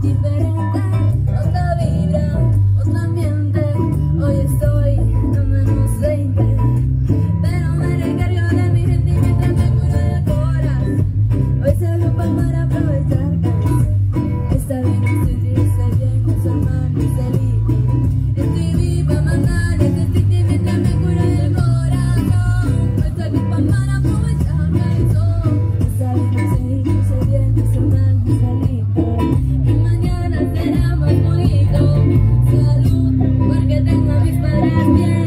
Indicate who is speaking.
Speaker 1: Diferente but I feel